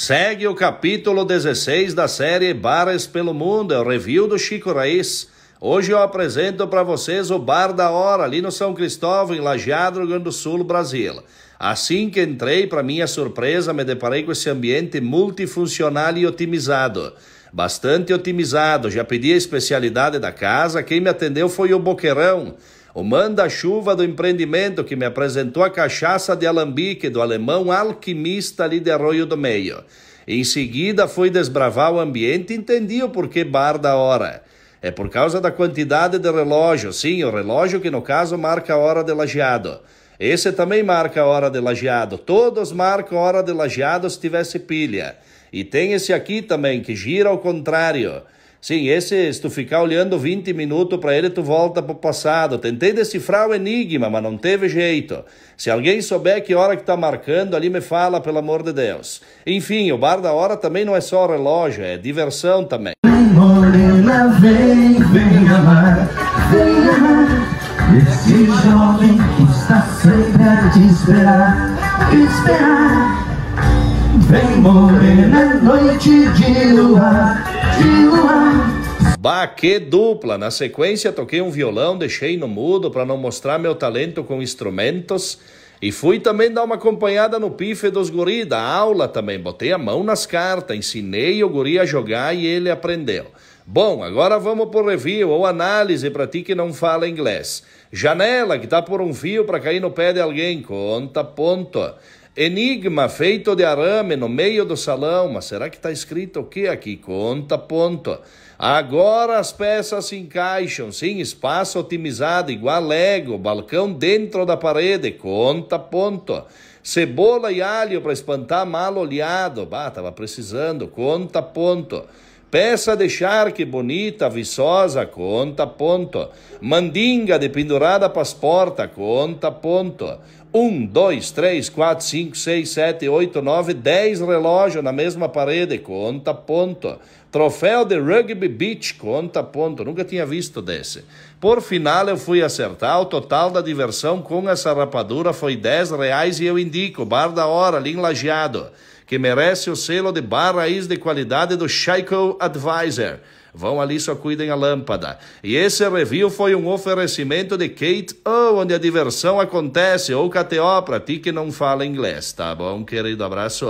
Segue o capítulo 16 da série Bares pelo Mundo, é o review do Chico Raiz. Hoje eu apresento para vocês o Bar da Hora, ali no São Cristóvão, em Lajeado, Rio Grande do Sul, Brasil. Assim que entrei, para minha surpresa, me deparei com esse ambiente multifuncional e otimizado. Bastante otimizado, já pedi a especialidade da casa, quem me atendeu foi o Boqueirão, o manda-chuva do empreendimento que me apresentou a cachaça de alambique do alemão alquimista ali de Arroio do Meio. Em seguida fui desbravar o ambiente e entendi o porquê bar da hora. É por causa da quantidade de relógio, sim, o relógio que no caso marca a hora de lajeado. Esse também marca a hora de lajeado. Todos marcam a hora de lajeado se tivesse pilha. E tem esse aqui também que gira ao contrário. Sim, esse, se tu ficar olhando 20 minutos para ele, tu volta pro passado. Tentei decifrar o enigma, mas não teve jeito. Se alguém souber que hora que tá marcando, ali me fala, pelo amor de Deus. Enfim, o bar da hora também não é só relógio, é diversão também. Morena, vem, vem amar, vem amar. Esse jovem está sempre a te esperar, esperar. Vem morena, noite de luar, de luar. Baque dupla. Na sequência, toquei um violão, deixei no mudo para não mostrar meu talento com instrumentos. E fui também dar uma acompanhada no pife dos guri, da aula também. Botei a mão nas cartas, ensinei o guri a jogar e ele aprendeu. Bom, agora vamos por review ou análise para ti que não fala inglês. Janela que tá por um fio para cair no pé de alguém, conta ponto. Enigma feito de arame no meio do salão, mas será que está escrito o que aqui? Conta ponto. Agora as peças se encaixam, sim, espaço otimizado, igual Lego, balcão dentro da parede, conta ponto. Cebola e alho para espantar mal olhado, bah, tava precisando, conta ponto. Peça de charque bonita, viçosa, conta ponto. Mandinga de pendurada para as portas, conta ponto. Um, dois, três, quatro, cinco, seis, sete, oito, nove, dez relógios na mesma parede, conta ponto. Troféu de rugby beach, conta ponto. Nunca tinha visto desse. Por final, eu fui acertar. O total da diversão com essa rapadura foi dez reais e eu indico, bar da hora, ali em Lajeado, que merece o selo de bar raiz de qualidade do Shaiko Advisor. Vão ali, só cuidem a lâmpada. E esse review foi um oferecimento de Kate O, onde a diversão acontece, ou KTO, para ti que não fala inglês, tá bom, querido? Abraço.